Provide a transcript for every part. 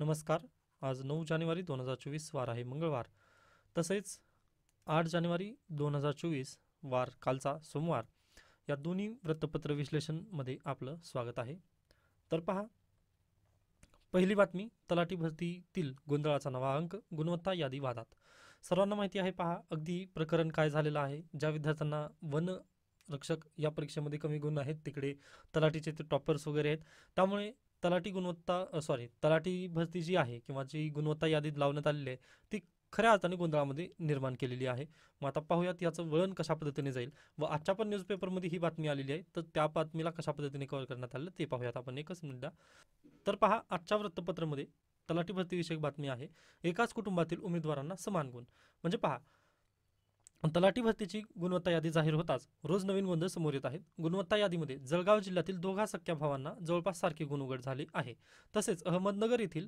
नमस्कार. आज नऊ जानेवारी दोन हजार चोवीस वार आहे मंगळवार. तसेच आठ जानेवारी दोन हजार चोवीस वार कालचा सोमवार. या दोन्ही वृत्तपत्र विश्लेषणमध्ये आपलं स्वागत आहे. तर पहा पहिली बातमी तलाठी भरतीतील गोंधळाचा नवा अंक गुणवत्ता यादी वादात. सर्वांना माहिती आहे पहा अगदी प्रकरण काय झालेलं आहे? ज्या विद्यार्थ्यांना वन रक्षक या परीक्षेमध्ये कमी गुण आहेत तिकडे तलाठीचे ते टॉपर्स वगैरे आहेत. त्यामुळे तलाठी गुणवत्ता सॉरी तलाठी भरती जी आहे किंवा जी गुणवत्ता यादीत लावण्यात आलेली आहे ती खऱ्या अर्थाने गोंधळामध्ये निर्माण केलेली आहे. मग आता पाहूयात याचं वळण कशा पद्धतीने जाईल. व आजच्या पण न्यूजपेपरमध्ये ही बातमी आलेली आहे तर त्या बातमीला कशा पद्धतीने कव्हर करण्यात आलं ते पाहूयात आपण एकच मिनिटा. तर पहा आजच्या वृत्तपत्रामध्ये तलाठी भरतीविषयक बातमी आहे. एकाच कुटुंबातील उमेदवारांना समान गुण. म्हणजे पहा तलाठी भरतीची गुणवत्ता यादी जाहीर होताच रोज नवीन गोंधळ समोर येत आहेत. गुणवत्ता यादीमध्ये जळगाव जिल्ह्यातील दोघा सख्या भावांना जवळपास सारखी गुण उघड झाले आहे. तसेच अहमदनगर येथील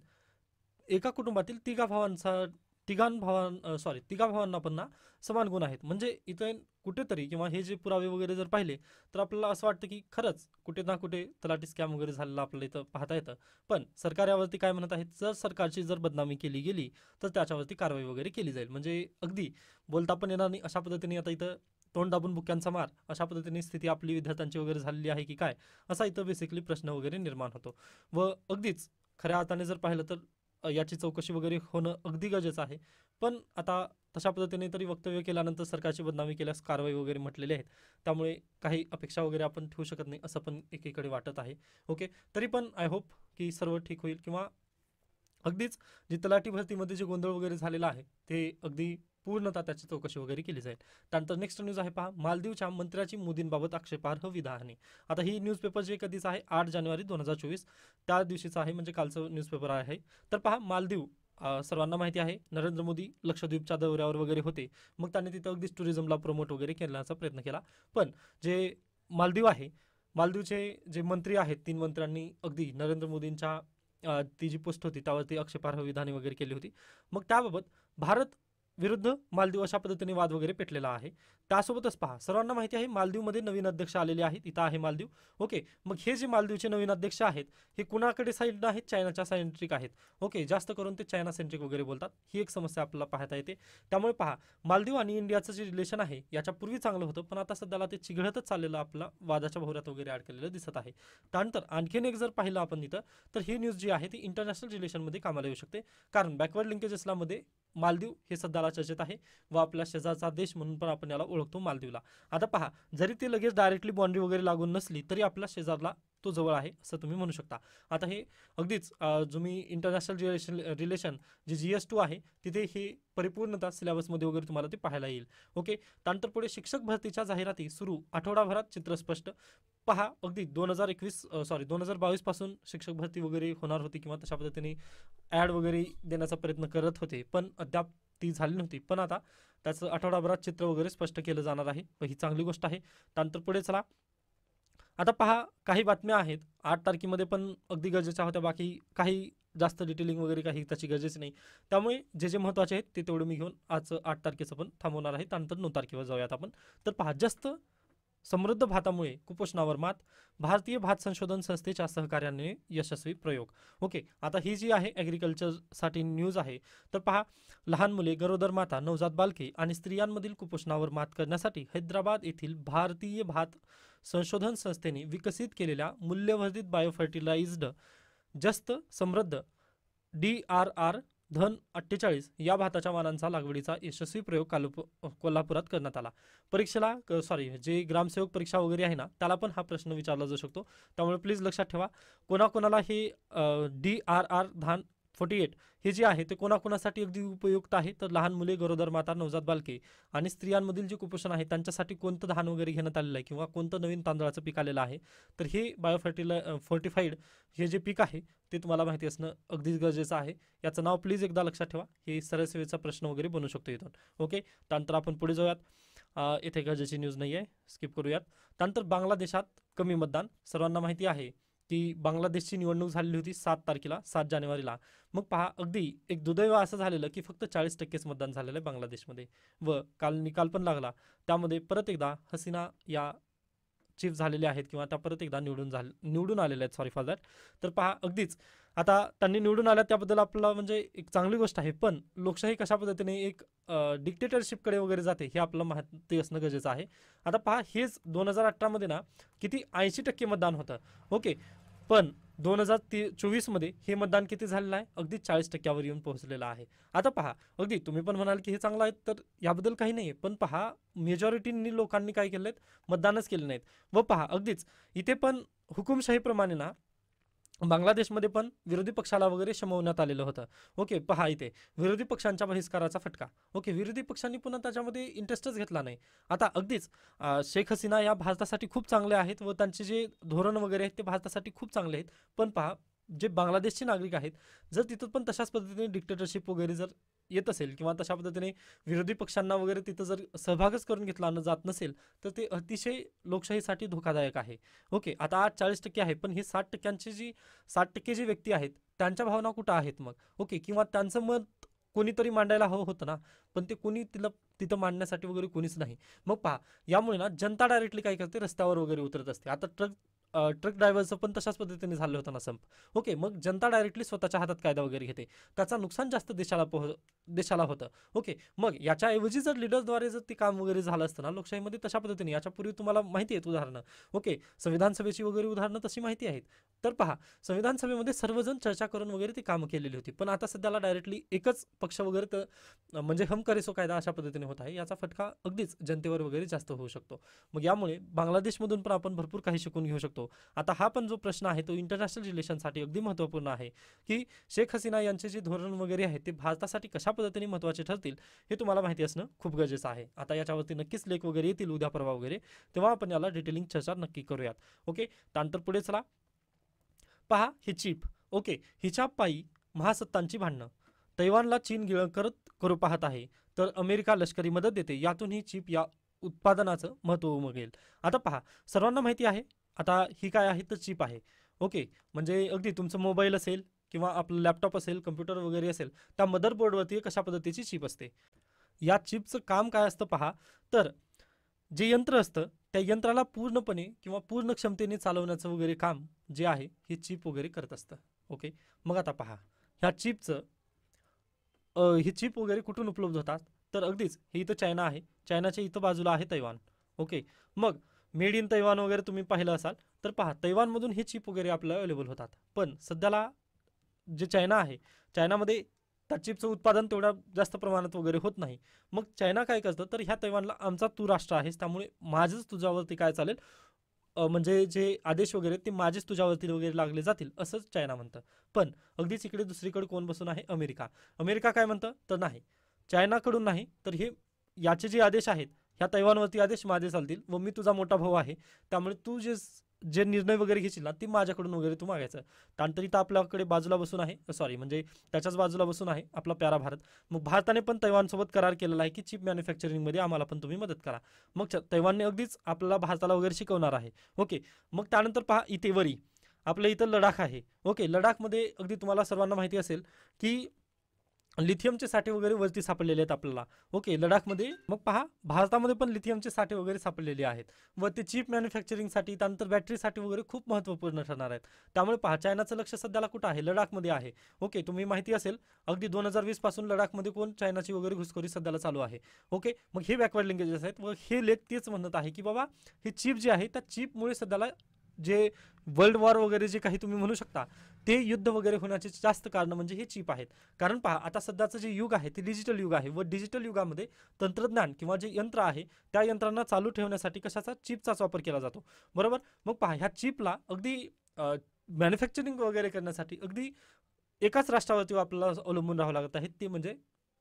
एका कुटुंबातील तिघा भावांचा तिघां भावां सॉरी तिघा भावांना पण ना समान गुण आहेत. म्हणजे इथे कुठेतरी किंवा हे जे पुरावे वगैरे जर पाहिले तर आपल्याला असं वाटतं की खरंच कुठे ना कुठे तलाठी स्कॅम वगैरे झालेला आपल्याला इथं पाहता येतं. पण सरकार यावरती काय म्हणत आहे जर सरकारची जर बदनामी केली गेली तर त्याच्यावरती कारवाई वगैरे केली जाईल. म्हणजे अगदी बोलता पण येणार नाही अशा पद्धतीने आता इथं तोंड दाबून बुक्यांचा मार अशा पद्धतीने स्थिती आपली विद्यार्थ्यांची वगैरे झालेली आहे की काय असा इथं बेसिकली प्रश्न वगैरे निर्माण होतो. व अगदीच खऱ्या अर्थाने जर पाहिलं तर याची चौकशी वगैरे होणं अगदी गरजेचं आहे. पण आता तशा पद्धतीने तरी वक्तव्य केल्यानंतर सरकारची बदनामी केल्यास कारवाई वगैरे म्हटलेले आहेत. त्यामुळे काही अपेक्षा वगैरे आपण ठेवू शकत नाही असं पण एकीकडे वाटत आहे. ओके? तरी पण आय होप की सर्व ठीक होईल किंवा अगदीच जी तलाठी भरतीमध्ये जे गोंधळ वगैरे झालेला आहे ते अगदी पूर्णतः त्याची चौकशी वगैरे केली जाईल. त्यानंतर नेक्स्ट न्यूज आहे पहा मालदीवच्या मंत्र्याची मोदींबाबत आक्षेपार्ह विधाने. आता ही न्यूजपेपर जे कधीच आहे आठ जानेवारी दोन हजार चोवीस त्या दिवशीचं आहे म्हणजे कालचं न्यूजपेपर आहे. तर पहा मालदीव सर्वांना माहिती आहे नरेंद्र मोदी लक्षद्वीपच्या दौऱ्यावर वगैरे होते. मग त्यांनी तिथं अगदीच टुरिझमला प्रमोट वगैरे करण्याचा प्रयत्न केला. पण जे मालदीव आहे मालदीवचे जे मंत्री आहेत तीन मंत्र्यांनी अगदी नरेंद्र मोदींच्या ती जी पोस्ट होती त्यावरती आक्षेपार्ह विधाने वगैरे केली होती. मग त्याबाबत भारत विरुद्ध मालदीव अशा पद्धतीने वाद वगैरे पेटलेला आहे. त्यासोबतच पहा सर्वांना माहिती आहे मालदीवमध्ये नवीन अध्यक्ष आलेले आहेत. इथं आहे मालदीव. ओके मग हे जे मालदीवचे नवीन अध्यक्ष आहेत हे कुणाकडे साईड आहेत? चायनाच्या सेंट्रिक आहेत. ओके जास्त करून ते चायना सेंट्रिक वगैरे बोलतात. ही एक समस्या आपल्याला पाहता येते. त्यामुळे पहा मालदीव आणि इंडियाचं जे रिलेशन आहे याच्यापूर्वी चांगलं होतं पण आता सध्याला ते चिघळतच चाललेलं आपला वादाच्या भोवऱ्यात वगैरे ॲड केलेलं दिसत आहे. त्यानंतर आणखीन एक जर पाहिलं आपण इथं तर ही न्यूज जी आहे ती इंटरनॅशनल रिलेशनमध्ये कामाला येऊ शकते. कारण बॅकवर्ड लिंकेजेसलामध्ये मालदीव हे सध्याला चर्चेत आहे व आपला शेजारचा देश म्हणून पण आपण याला ओळखतो मालदीवला. आता पहा जरी ते लगेच डायरेक्टली बाँड्री वगैरे लागून नसली तरी आपल्या शेजारला तो जवळ आहे असं तुम्ही म्हणू शकता. आता हे अगदीच तुम्ही जो मी इंटरनॅशनल रिलेशन रिलेशन जे जी एस टू आहे तिथे हे परिपूर्णता सिलेबसमध्ये वगैरे तुम्हाला ते पाहायला येईल. ओके त्यानंतर पुढे शिक्षक भरतीच्या जाहिराती सुरू. आठवडाभरात चित्र स्पष्ट. पहा अगदी दोन हजार एकवीस सॉरी दोन हजार बावीसपासून शिक्षक भरती वगैरे होणार होती किंवा तशा पद्धतीने ॲड वगैरे देण्याचा प्रयत्न करत होते पण अद्याप ती झाली नव्हती. पण आता त्याचं आठवडाभरात चित्र वगैरे स्पष्ट केलं जाणार आहे व ही चांगली गोष्ट आहे. त्यानंतर पुढे चला. आता पहा काही बातम्या आहेत. आठ तारखेमध्ये पण अगदी गरजेच्या होत्या बाकी काही जास्त डिटेलिंग वगैरे काही त्याची गरजेची नाही. त्यामुळे जे जे महत्त्वाचे आहेत ते तेवढं मी घेऊन आज आठ तारखेचं पण थांबवणार आहे. त्यानंतर नऊ तारखेवर जाऊयात आपण. तर पहा जास्त समृद्ध भातामुळे कुपोषणावर मात भारतीय भात संशोधन संस्थेच्या सहकार्याने यशस्वी प्रयोग. ओके आता ही जी आहे ॲग्रिकल्चरसाठी न्यूज आहे तर पहा लहान मुले गरोदर माता नवजात बालके आणि स्त्रियांमधील कुपोषणावर मात करण्यासाठी हैदराबाद येथील भारतीय भात संशोधन संस्थेने विकसित केलेल्या मूल्यवर्धित बायोफर्टिलाइज्ड जस्त समृद्ध डी आर आर धन अठ्ठेचाळीस या भाताच्या वाणांचा लागवडीचा यशस्वी प्रयोग कालुप कोल्हापुरात करण्यात आला. परीक्षेला सॉरी जे ग्रामसेवक परीक्षा वगैरे आहे ना त्याला पण हा प्रश्न विचारला जाऊ शकतो. त्यामुळे प्लीज लक्षात ठेवा. कोणाकोणाला हे डी आर आर धान फोर्टी एट. हे जे आहे ते कोणाकोणासाठी अगदी उपयुक्त आहे? तर लहान मुले गरोदर माता नवजात बालके आणि स्त्रियांमधील जे कुपोषण आहे त्यांच्यासाठी कोणतं धान वगैरे घेण्यात आलेलं आहे किंवा कोणतं नवीन तांदळाचं पीक आलेलं आहे? तर हे बायोफर्टिला फोर्टिफाईड हे जे पीक आहे ते तुम्हाला माहिती असणं अगदीच गरजेचं आहे. याचं नाव प्लीज एकदा लक्षात ठेवा. हे सरळसेवेचा प्रश्न वगैरे बनू शकतो इथून. ओके? त्यानंतर आपण पुढे जाऊयात. येथे इथे गरजेची न्यूज नाही आहे स्किप करूयात. त्यानंतर बांगलादेशात कमी मतदान. सर्वांना माहिती आहे की बांगलादेशची निवडणूक झालेली होती सात तारखेला सात जानेवारीला. मग पहा अगदी एक दुर्दैव असं झालेलं की फक्त चाळीस टक्केच मतदान झालेलं आहे बांगलादेशमध्ये. व काल निकाल पण लागला. त्यामध्ये परत एकदा हसीना या चीफ झालेले आहेत किंवा त्या परत एकदा निवडून झाले निवडून आलेले आहेत सॉरी फॉर दॅट तर पहा अगदीच आता त्यांनी निवडून आल्या त्याबद्दल आपल्याला म्हणजे एक चांगली गोष्ट आहे पण लोकशाही कशा पद्धतीने एक डिक्टेटरशिपकडे वगैरे जाते हे आपलं माहिती असणं गरजेचं आहे. आता पहा हेच दोन हजार अठरामध्ये ना किती ऐंशी टक्के मतदान होतं. ओके पण दोन हजार ती चोवीसमध्ये हे मतदान किती झालेलं आहे? अगदी चाळीस टक्क्यावर येऊन पोहोचलेलं आहे. आता पहा अगदी तुम्ही पण म्हणाल की हे चांगलं आहे तर याबद्दल काही नाही आहे पण पहा मेजॉरिटीनी लोकांनी काय केलं मतदानच केले नाहीत. व पहा अगदीच इथे पण हुकुमशाहीप्रमाणे ना बांगलादेशमध्ये पण विरोधी पक्षाला वगैरे शमवण्यात आलेलं होतं. ओके पहा इथे. विरोधी पक्षांच्या बहिष्काराचा फटका. ओके विरोधी पक्षांनी पुन्हा त्याच्यामध्ये इंटरेस्टच घेतला नाही. आता अगदीच शेख हसीना या भारतासाठी खूप चांगले आहेत व त्यांचे जे धोरण वगैरे आहेत ते भारतासाठी खूप चांगले आहेत. पण पहा जे बांगलादेशचे नागरिक आहेत जर तिथं पण तशाच पद्धतीने डिक्टेटरशिप वगैरे जर येत असेल किंवा तशा पद्धतीने विरोधी पक्षांना वगैरे तिथं जर सहभागच करून घेतला जात नसेल तर ते अतिशय लोकशाहीसाठी धोकादायक आहे. ओके आता आज चाळीस टक्के आहे पण हे साठ टक्क्यांची जी साठ टक्के जी व्यक्ती आहेत त्यांच्या भावना कुठं आहेत मग? ओके किंवा त्यांचं मत कोणीतरी मांडायला हवं होतं ना पण ते कोणी तिला तिथं मांडण्यासाठी वगैरे कोणीच नाही. मग पहा यामुळे ना जनता डायरेक्टली काय करते? रस्त्यावर वगैरे उतरत असते. आता ट्रक ट्रक ड्रायव्हरचं पण तशाच पद्धतीने झालं होतं ना संप. ओके मग जनता डायरेक्टली स्वतःच्या हातात कायदा वगैरे घेते. त्याचा नुकसान जास्त देशाला पोह देशाला होतं. ओके मग याच्याऐवजी जर लिडर्सद्वारे जर ते काम वगैरे झालं असतं ना लोकशाहीमध्ये तशा पद्धतीने याच्यापूर्वी तुम्हाला माहिती आहेत उदाहरणं. ओके संविधान सभेची वगैरे उदाहरणं तशी माहिती आहेत. तर पहा संविधान सभेमध्ये सर्वजण चर्चा करून वगैरे ती कामं केलेली होती. पण आता सध्याला डायरेक्टली एकच पक्ष वगैरे तर म्हणजे हम करेसो कायदा अशा पद्धतीने होत आहे. याचा फटका अगदीच जनतेवर वगैरे जास्त होऊ शकतो. मग यामुळे बांगलादेशमधून पण आपण भरपूर काही शिकून घेऊ शकतो. आता हा पण जो प्रश्न आहे तो इंटरनॅशनल रिलेशनसाठी अगदी महत्त्वपूर्ण आहे की शेख हसीना यांचे जे धोरण वगैरे आहे ते भारतासाठी कशा पद्धतीने महत्त्वाचे ठरतील हे तुम्हाला माहिती असणं खूप गरजेचं आहे. आता याच्यावरती नक्कीच लेख वगैरे येतील उद्या परवा वगैरे तेव्हा आपण याला डिटेलिंग चर्चा नक्की करूयात. ओके? त्यानंतर पुढे चला. पहा ही चीप. ओके हिच्या पायी महासत्तांची भांडणं. तैवानला चीन गिळ करत करू पाहत आहे. तर अमेरिका लष्करी मदत देते. यातून ही चीप या उत्पादनाचं महत्त्व उमगेल. आता पहा सर्वांना माहिती आहे आता ही काय आहे तर चिप आहे. ओके म्हणजे अगदी तुमचं मोबाईल असेल किंवा आपलं लॅपटॉप असेल कम्प्युटर वगैरे असेल त्या मदरबोर्डवरती कशा पद्धतीची चिप असते? या चिपचं काम काय असतं पहा. तर जे यंत्र असतं त्या यंत्राला पूर्णपणे किंवा पूर्ण क्षमतेने चालवण्याचं वगैरे काम जे आहे हे चिप वगैरे करत असतं. ओके मग आता पहा. ह्या चिपचं ही चिप वगैरे कुठून उपलब्ध होतात? तर अगदीच हे इथं चायना आहे. चायनाच्या इथं बाजूला आहे तैवान. ओके मग मेड इन तैवान वगैरे तुम्ही पाहिलं असाल तर पहा तैवानमधून हे चिप वगैरे आपल्याला अवेलेबल होतात. पण सध्याला जे चायना आहे चायनामध्ये त्या चिपचं उत्पादन तेवढ्या जास्त प्रमाणात वगैरे होत नाही. मग चायना काय करतं? तर ह्या तैवानला आमचा तू राष्ट्र आहेस त्यामुळे माझंच तुझ्यावरती काय चालेल? म्हणजे जे आदेश वगैरे ते माझेच तुझ्यावरती वगैरे लागले जातील असंच चायना म्हणतं. पण अगदीच इकडे दुसरीकडे कोण बसून आहे? अमेरिका. अमेरिका काय म्हणतं? तर नाही. चायनाकडून नाही तर हे याचे जे आदेश आहेत ह्या तैवानवरती आदेश माझे चालतील व मी तुझा मोठा भाऊ आहे. त्यामुळे तू जे जे निर्णय वगैरे घेशील ना ती माझ्याकडून वगैरे तू मागायचं. त्यानंतर तर आपल्याकडे बाजूला बसून आहे. सॉरी म्हणजे त्याच्याच बाजूला बसून आहे आपला प्यारा भारत. मग भारताने पण तैवानसोबत करार केलेला आहे की चिप मॅन्युफॅक्चरिंगमध्ये आम्हाला पण तुम्ही मदत करा. मग तैवानने अगदीच आपल्याला भारताला वगैरे शिकवणार आहे. ओके मग त्यानंतर पहा इथे वरी. आपल्या इथं लडाख आहे. ओके लडाखमध्ये अगदी तुम्हाला सर्वांना माहिती असेल की लिथियमचे साठे वगैरे वरती सापडलेले आहेत आपल्याला. ओके लडाखमध्ये मग पहा भारतामध्ये पण लिथियमचे साठे वगैरे सापडलेले आहेत. व ते चीप मॅन्युफॅक्चरिंगसाठी त्यानंतर बॅटरीसाठी वगैरे खूप महत्त्वपूर्ण ठरणार आहेत. त्यामुळे पहा चायनाचं लक्ष सध्याला कुठं आहे? लडाखमध्ये आहे. ओके तुम्ही माहिती असेल अगदी दोन हजार वीसपासून लडाखमध्ये कोण चायनाची वगैरे घुसखोरी सध्याला चालू आहे. ओके मग हे बॅकवर्ड लिंकेजेस आहेत. व हे लेख तेच म्हणत आहे की बाबा हे चीप जे आहे त्या चीपमुळे सध्याला जे वर्ल्ड वॉर वगैरे जे काही तुम्ही म्हणू शकता ते युद्ध वगैरे होण्याचे जास्त कारण म्हणजे हे चीप आहेत. कारण पहा आता सध्याचं जे युग आहे ते डिजिटल युग आहे व डिजिटल युगामध्ये तंत्रज्ञान किंवा जे यंत्र आहे त्या यंत्रांना चालू ठेवण्यासाठी कशाचा चिपचाच वापर केला जातो. बरोबर? मग पहा ह्या चिपला अगदी मॅन्युफॅक्चरिंग वगैरे करण्यासाठी अगदी एकाच राष्ट्रावरती आपल्याला अवलंबून राहावं लागत आहे ते म्हणजे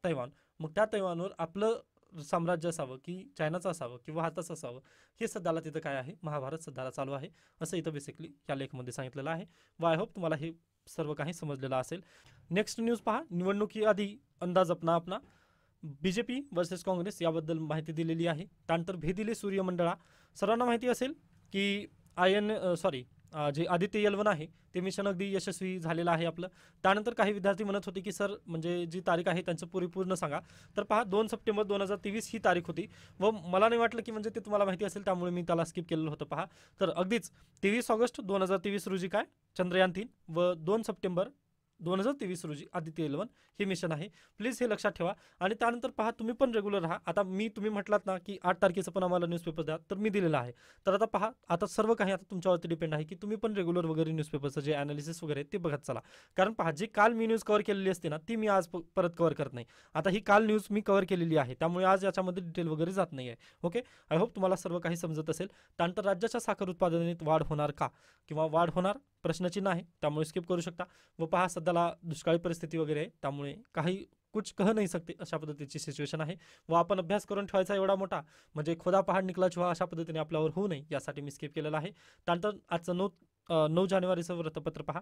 तैवान. मग त्या तैवानवर आपलं साम्राज्य असावं की चायनाचं असावं किंवा भारताचं असावं हे सध्याला तिथं काय आहे? महाभारत सध्याला चालू आहे असं इथं बेसिकली या लेखमध्ये सांगितलेलं आहे. व आय होप तुम्हाला हे सर्व काही समजलेलं असेल. नेक्स्ट न्यूज पहा निवडणुकीआधी अंदाज अपना आपला B J P versus Congress याबद्दल माहिती दिलेली आहे. त्यानंतर भेदिले सूर्यमंडळा. सर्वांना माहिती असेल की आय एन सॉरी जे आदित्य यलवन आहे ते मिशन अगदी यशस्वी झालेलं आहे आपलं. त्यानंतर काही विद्यार्थी म्हणत होते की सर म्हणजे जी तारीख आहे त्यांचं परिपूर्ण सांगा. तर पहा दोन सप्टेंबर दोन हजार तेवीस ही तारीख होती व मला नाही वाटलं की म्हणजे ते तुम्हाला माहिती असेल त्यामुळे मी त्याला स्किप केलेलं होतं पहा. तर अगदीच तेवीस ऑगस्ट दोन हजार तेवीस रोजी काय? चंद्रयान तीन व दोन सप्टेंबर दोन हजार तेवीस रोजी आदित्य इलेवन हे मिशन आहे. प्लीज हे लक्षात ठेवा. आणि त्यानंतर पहा तुम्ही पण रेग्युलर राहा. आता मी तुम्ही म्हटलात ना की आठ तारखेचं पण आम्हाला न्यूजपेपर द्या तर मी दिलेलं आहे. तर आता पहा आता सर्व काही आता तुमच्यावरती डिपेंड आहे की तुम्ही पण रेग्युलर वगैरे न्यूजपेपरचं जे अनालिसिस वगैरे ते बघत चला. कारण पहा जी काल मी न्यूज कव्हर केलेली असते ना ती मी आज परत कव्हर करत नाही. आता ही काल न्यूज मी कव्हर केलेली आहे. त्यामुळे आज याच्यामध्ये डिटेल वगैरे जात नाही आहे ओके आय होप तुम्हाला सर्व काही समजत असेल. त्यानंतर राज्याच्या साखर उत्पादनात वाढ होणार का? किंवा वाढ होणार? प्रश्नचिन्ह आहे त्यामुळे स्किप करू शकता. व पहा सध्याला दुष्काळी परिस्थिती वगैरे आहे त्यामुळे काही कुछ कह नाही सकते अशा पद्धतीची सिच्युएशन आहे. व आपण अभ्यास करून ठेवायचा एवढा मोठा म्हणजे खोदा पहाड निकला चुहा अशा पद्धतीने आपल्यावर होऊ नये यासाठी मी स्किप केलेला आहे. त्यानंतर आजचं नऊ नऊ जानेवारीचं वृत्तपत्र पहा.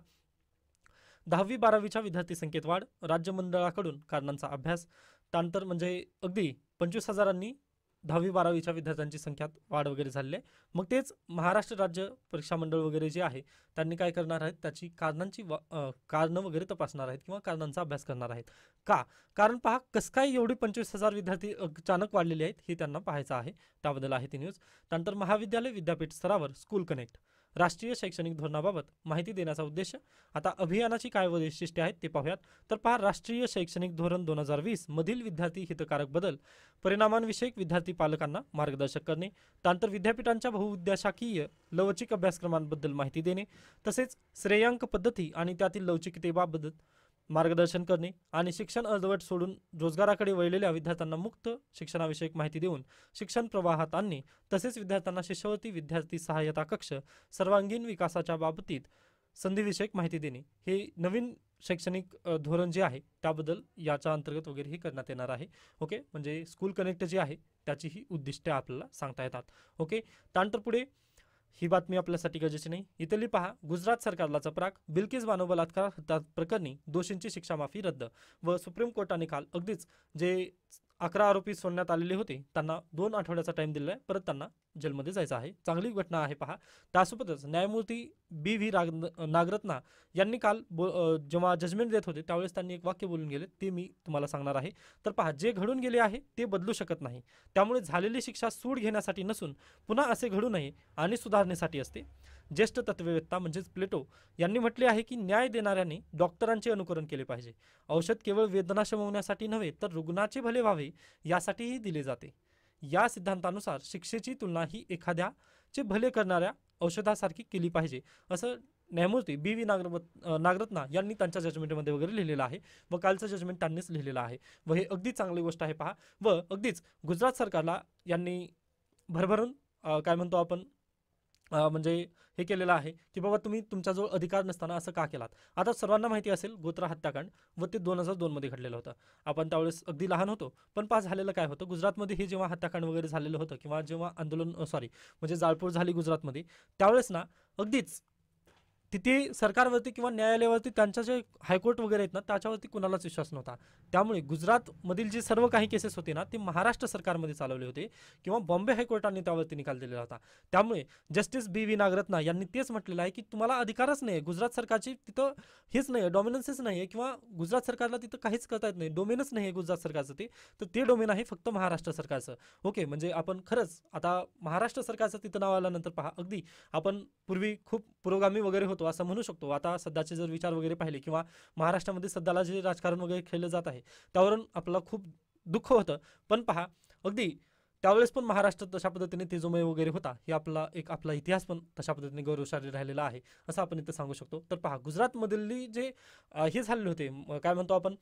दहावी बारावीच्या विद्यार्थी संख्येत वाढ राज्य मंडळाकडून कारणांचा अभ्यास. त्यानंतर म्हणजे अगदी पंचवीस हजारांनी दहावी बारावीच्या विद्यार्थ्यांची संख्यात वाढ वगैरे झालेली आहे मग तेच महाराष्ट्र राज्य परीक्षा मंडळ वगैरे जे आहे त्यांनी काय करणार आहेत? त्याची कारणांची वा- कारणं वगैरे तपासणार आहेत किंवा कारणांचा अभ्यास करणार आहेत. का? कारण पहा कसं काय एवढी पंचवीस हजार विद्यार्थी अचानक वाढलेले आहेत हे त्यांना पाहायचं आहे. त्याबद्दल आहे ती न्यूज. त्यानंतर महाविद्यालय विद्यापीठ स्तरावर स्कूल कनेक्ट. राष्ट्रीय शैक्षणिक धोरणाबाबत माहिती देण्याचा उद्देश आता अभियानाची काय वैशिष्ट्ये आहेत ते पाहूयात. तर पहा राष्ट्रीय शैक्षणिक धोरण दोन हजार वीस मधील विद्यार्थी हितकारक बदल परिणामांविषयक विद्यार्थी पालकांना मार्गदर्शक करणे त्यानंतर विद्यापीठांच्या बहुउद्देशाकीय लवचिक अभ्यासक्रमांबद्दल माहिती देणे तसेच श्रेयांक पद्धती आणि त्यातील लवचिकतेबाबत मार्गदर्शन करणे आणि शिक्षण अर्धवट सोडून रोजगाराकडे वळलेल्या विद्यार्थ्यांना मुक्त शिक्षणाविषयक माहिती देऊन शिक्षण प्रवाहात आणणे तसेच विद्यार्थ्यांना शिष्यवृत्ती विद्यार्थी सहाय्यता कक्ष सर्वांगीण विकासाच्या बाबतीत संधीविषयक माहिती देणे. हे नवीन शैक्षणिक धोरण जे आहे त्याबद्दल याच्या अंतर्गत वगैरे हे करण्यात येणार आहे. ओके? म्हणजे स्कूल कनेक्ट जे आहे त्याचीही उद्दिष्टे आपल्याला सांगता येतात. ओके? त्यानंतर पुढे ही बातमी आपल्यासाठी गरजेची नाही. इथली पहा गुजरात सरकारला चपराक बिल्किस बानो बलात्कार हत्या प्रकरणी दोषींची शिक्षा माफी रद्द व सुप्रीम कोर्टाने काल अगदीच जे अकरा आरोपी सोडण्यात आलेले होते. त्यांना दोन आठवड्याचा टाइम दिलेला आहे. परत त्यांना जेलमध्ये जायचं आहे. चांगली घटना आहे पहा. त्यासोबतच न्यायमूर्ती बी व्ही राग नागरत्ना यांनी काल बो जेव्हा जजमेंट देत होते त्यावेळेस त्यांनी एक वाक्य बोलून गेले. ते मी तुम्हाला सांगणार आहे. तर पहा जे घडून गेले आहे ते बदलू शकत नाही. त्यामुळे झालेली शिक्षा सूड घेण्यासाठी नसून पुन्हा असे घडू नये आणि सुधारणेसाठी असते. ज्येष्ठ तत्ववेत्ता म्हणजेच प्लेटो यांनी म्हटले आहे की न्याय देणाऱ्याने डॉक्टरांचे अनुकरण केले पाहिजे. औषध केवळ वेदना शमवण्यासाठी नव्हे तर रुग्णाचे भले व्हावे यासाठीही दिले जाते. या सिद्धांतानुसार शिक्षेची तुलना ही एखाद्याचे भले करणाऱ्या औषधासारखी केली पाहिजे असं न्यायमूर्ती बी व्ही नागरवत नागरत्ना यांनी त्यांच्या जजमेंटमध्ये वगैरे लिहिलेलं आहे व कालचं जजमेंट त्यांनीच लिहिलेलं आहे. व हे अगदी चांगली गोष्ट आहे पहा. व अगदीच गुजरात सरकारला यांनी भरभरून काय म्हणतो आपण म्हणजे हे केलेलं आहे की बाबा तुम्ही तुमच्याजवळ अधिकार नसताना असं का केलात? आता सर्वांना माहिती असेल गोत्रा हत्याकांड व ते दोन हजार दोनमध्ये घडलेलं होतं. आपण त्यावेळेस अगदी लहान होतो पण पास झालेलं काय होतं? गुजरातमध्ये हे जेव्हा हत्याकांड वगैरे झालेलं होतं किंवा जेव्हा आंदोलन सॉरी म्हणजे जाळपोळ झाली गुजरातमध्ये त्यावेळेस ना अगदीच तिथे सरकारवरती किंवा न्यायालयावरती त्यांच्या जे हायकोर्ट वगैरे आहेत ना त्याच्यावरती कुणालाच विश्वास नव्हता. त्यामुळे गुजरातमधील जे सर्व काही केसेस होते ना ते महाराष्ट्र सरकारमध्ये चालवले होते किंवा बॉम्बे हायकोर्टाने त्यावरती निकाल दिलेला होता. त्यामुळे जस्टिस बी व्ही नागरत्ना यांनी तेच म्हटलेलं आहे की तुम्हाला अधिकारच नाही आहे गुजरात सरकारची तिथं हेच नाही आहे डॉमिनन्सच नाही आहे किंवा गुजरात सरकारला तिथं काहीच करता येत नाही. डोमेनच नाही आहे गुजरात सरकारचं ते. तर ते डोमेन आहे फक्त महाराष्ट्र सरकारचं. ओके म्हणजे आपण खरंच आता महाराष्ट्र सरकारचं तिथं नाव आल्यानंतर पहा. अगदी आपण पूर्वी खूप पुरोगामी वगैरे होतो. असं म्हणू शकतो. आता सध्याचे जर विचार वगैरे पाहिले किंवा महाराष्ट्रामध्ये सध्याला जे राजकारण वगैरे खेळलं जात आहे त्यावरून आपल्याला खूप दुःख होतं. पण पहा अगदी त्यावेळेस पण महाराष्ट्र तशा पद्धतीने तेजोमय वगैरे होता. हे आपला एक आपला इतिहास पण तशा पद्धतीने गौरवशाली राहिलेला आहे असं आपण इथं सांगू शकतो. तर पहा गुजरातमधली जे हे झालेले होते काय म्हणतो आपण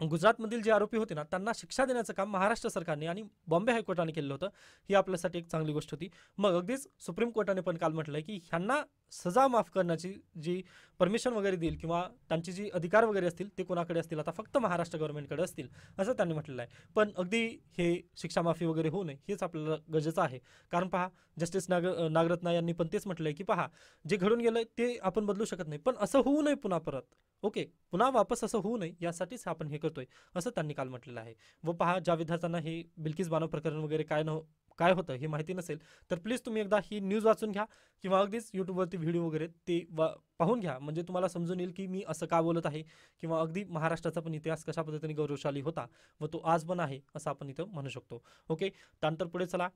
गुजरातमधील जे आरोपी होते ना त्यांना शिक्षा देण्याचं काम महाराष्ट्र सरकारने आणि बॉम्बे हायकोर्टाने केलं होतं. ही आपल्यासाठी एक चांगली गोष्ट होती. मग अगदीच सुप्रीम कोर्टाने पण काल म्हटलं की ह्यांना सजा माफ करण्याची जी परमिशन वगैरे देईल किंवा त्यांची जी अधिकार वगैरे असतील ते कोणाकडे असतील? आता फक्त महाराष्ट्र गव्हर्नमेंटकडे असतील असं त्यांनी म्हटलेलं आहे. पण अगदी हे शिक्षा माफी वगैरे होऊ नये हेच आपल्याला गरजेचं आहे. कारण पहा जस्टिस नाग नागरत्ना यांनी पण तेच म्हटलंय की पहा जे घडून गेलं ते आपण बदलू शकत नाही. पण असं होऊ नये पुन्हा परत. ओके पुन्हा वापस असं होऊ नये यासाठीच आपण हे करतोय असं त्यांनी काल म्हटलेलं आहे. व पहा ज्या विद्यार्थ्यांना हे बिल्किस बानो प्रकरण वगैरे काय न काय होतं हे माहिती नसेल तर प्लीज तुम्ही एकदा ही न्यूज वाचून घ्या किंवा अगदीच यूट्यूबवरती व्हिडिओ वगैरे ते वा पाहून घ्या. म्हणजे तुम्हाला समजून येईल की मी असं का बोलत आहे किंवा अगदी महाराष्ट्राचा पण इतिहास कशा पद्धतीने गौरवशाली होता व तो आज पण आहे असं आपण इथं म्हणू शकतो. ओके त्यानंतर पुढे चला.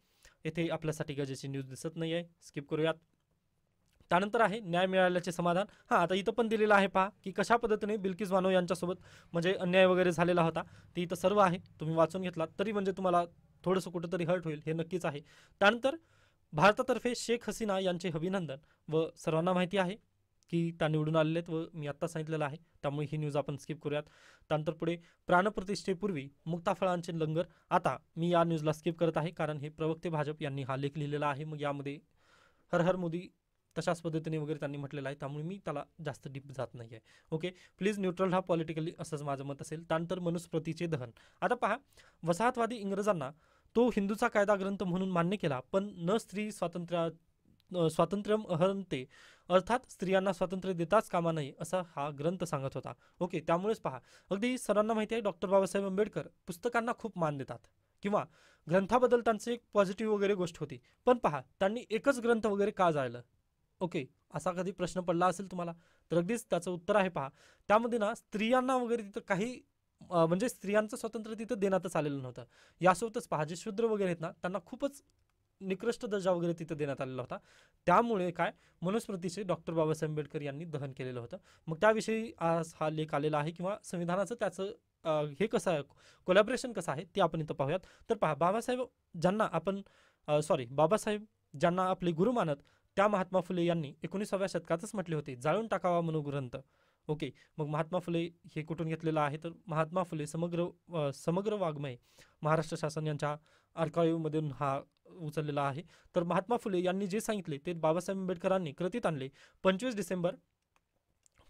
येथे आपल्यासाठी गरजेची न्यूज दिसत नाही आहे स्किप करूयात. त्यानंतर आहे न्याय मिळाल्याचे समाधान. हां आता इथं पण दिलेलं आहे पहा की कशा पद्धतीने बिल्किस बानो यांच्यासोबत म्हणजे अन्याय वगैरे झालेला होता. ते इथं सर्व आहे. तुम्ही वाचून घेतलात. तरी म्हणजे तुम्हाला थोडंसं कुठंतरी हर्ट होईल हे नक्कीच आहे. त्यानंतर भारतातर्फे शेख हसीना यांचे अभिनंदन व सर्वांना माहिती आहे की त्या निवडून आलेले आहेत व मी आत्ता सांगितलेलं आहे. त्यामुळे ही न्यूज आपण स्किप करूयात. त्यानंतर पुढे प्राणप्रतिष्ठेपूर्वी मुक्ताफळांचे लंगर. आता मी या न्यूजला स्किप करत आहे कारण हे प्रवक्ते भाजप यांनी हा लेख लिहिलेला आहे. मग यामध्ये हर हर मोदी तशाच पद्धतीने वगैरे त्यांनी म्हटलेलं आहे. त्यामुळे मी त्याला जास्त डीप जात नाही आहे ओके प्लीज न्यूट्रल हा पॉलिटिकली असंच माझं मत असेल. त्यानंतर मनुस्मृतीचे दहन. आता पहा वसाहतवादी इंग्रजांना तो हिंदूचा कायदा ग्रंथ म्हणून मान्य केला पण न स्त्री स्वातंत्र्या स्वातंत्र्य स्वातंत्र्यम अहरंते अर्थात स्त्रियांना स्वातंत्र्य देताच कामा नये असा हा ग्रंथ सांगत होता. ओके त्यामुळेच पहा. अगदी सर्वांना माहिती आहे डॉक्टर बाबासाहेब आंबेडकर पुस्तकांना खूप मान देतात. किंवा ग्रंथाबद्दल त्यांची एक पॉझिटिव्ह वगैरे गोष्ट होती. पण पहा त्यांनी एकच ग्रंथ वगैरे का जायलं ओके असा कधी प्रश्न पडला असेल तुम्हाला? तर अगदीच त्याचं उत्तर आहे पहा. त्यामध्ये ना स्त्रियांना वगैरे तिथं काही म्हणजे स्त्रियांचं स्वातंत्र्य तिथं देण्यातच आलेलं नव्हतं. यासोबतच पहा जे शूद्र वगैरे आहेत ना त्यांना खूपच निकृष्ट दर्जा वगैरे तिथं देण्यात आलेला होता. त्यामुळे काय मनुस्मृतीचे डॉक्टर बाबासाहेब आंबेडकर यांनी दहन केलेलं होतं. मग त्याविषयी आज हा लेख आलेला आहे किंवा संविधानाचं त्याचं हे कसं आहे कोलॅबरेशन कसं आहे ते आपण इथं पाहूयात. तर पहा बाबासाहेब ज्यांना आपण सॉरी बाबासाहेब ज्यांना आपले गुरु मानत त्या महात्मा फुले यांनी एकोणीसाव्या शतकातच म्हटले होते जाळून टाकावा मनोग्रंथ ओके मग महात्मा फुले हे कुठून घेतलेलं आहे? तर महात्मा फुले समग्र समग्र वाङ्मय महाराष्ट्र शासन यांच्या आर्काईव्हमधून हा उचललेला आहे. तर महात्मा फुले यांनी जे सांगितले ते बाबासाहेब आंबेडकरांनी कृतीत आणले. पंचवीस डिसेंबर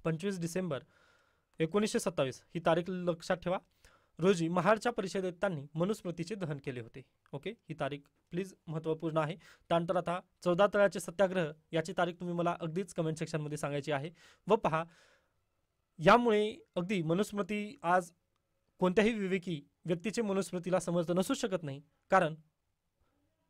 पंचवीस डिसेंबर एकोणीसशे सत्तावीस ही तारीख लक्षात ठेवा. रोजी महाडच्या परिषदेत त्यांनी मनुस्मृतीचे दहन केले होते. ओके ही तारीख प्लीज महत्त्वपूर्ण आहे. त्यानंतर आता चौदा तळ्याचे सत्याग्रह याची तारीख तुम्ही मला अगदीच कमेंट सेक्शनमध्ये सांगायची आहे. व पहा यामुळे अगदी मनुस्मृती आज कोणत्याही विवेकी व्यक्तीचे मनुस्मृतीला समजत नसूच शकत नाही. कारण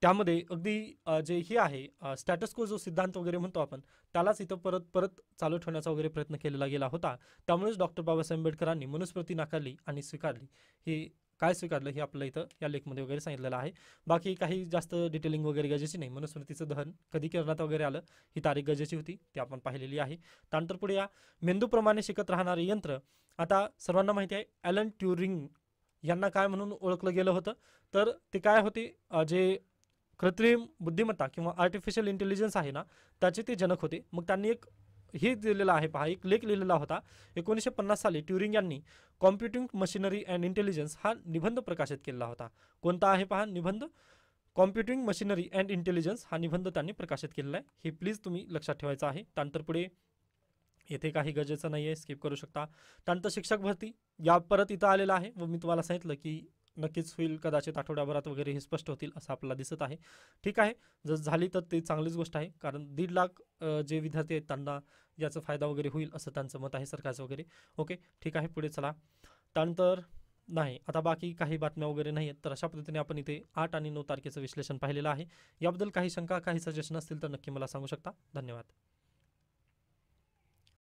त्यामध्ये अगदी जे हे आहे स्टॅटस्को जो सिद्धांत वगैरे म्हणतो आपण त्यालाच इथं परत परत चालू ठेवण्याचा वगैरे प्रयत्न केलेला गेला होता. त्यामुळेच डॉक्टर बाबासाहेब आंबेडकरांनी मनुस्मृती नाकारली आणि स्वीकारली. हे काय स्वीकारलं हे आपल्याला इथं या लेखमध्ये वगैरे सांगितलेलं आहे. बाकी काही जास्त डिटेलिंग वगैरे गरजेची नाही. मनुस्मृतीचं दहन कधी करण्यात वगैरे आलं ही तारीख गरजेची होती ती आपण पाहिलेली आहे. त्यानंतर पुढे या मेंदूप्रमाणे शिकत राहणारे यंत्र आता सर्वांना माहिती आहे ॲलन ट्युरिंग यांना काय म्हणून ओळखलं गेलं होतं? तर ते काय होते? जे कृत्रिम बुद्धिमत्ता किंवा आर्टिफिशियल इंटेलिजन्स आहे ना त्याचे ते जनक होते. मग त्यांनी एक हे दिलेलं आहे पहा एक लेख लिहिलेला होता. एकोणीसशे पन्नास साली ट्युरिंग यांनी कॉम्प्युटिंग मशिनरी अँड इंटेलिजन्स हा निबंध प्रकाशित केलेला होता. कोणता आहे पहा निबंध? कॉम्प्युटिंग मशिनरी अँड इंटेलिजन्स हा निबंध त्यांनी प्रकाशित केलेला आहे. हे प्लीज तुम्ही लक्षात ठेवायचं आहे. त्यानंतर पुढे येथे काही गरजेचं नाही आहे स्किप करू शकता. त्यानंतर शिक्षक भरती. या परत इथं आलेलं आहे व मी तुम्हाला सांगितलं की नक्कीच होईल. कदाचित आठवड्याभरात वगैरे हे स्पष्ट होतील असं आपल्याला दिसत आहे. ठीक आहे. जर झाली तर ते चांगलीच गोष्ट आहे. कारण दीड लाख जे विद्यार्थी आहेत त्यांना याचा फायदा वगैरे होईल असं त्यांचं मत आहे सरकारचं वगैरे. ओके. ठीक आहे. पुढे चला. त्यानंतर नाही. आता बाकी काही बातम्या वगैरे नाही आहेत. तर अशा पद्धतीने आपण इथे आठ आणि नऊ तारखेचं विश्लेषण पाहिलेलं आहे. याबद्दल काही शंका काही सजेशन असतील तर नक्की मला सांगू शकता. धन्यवाद.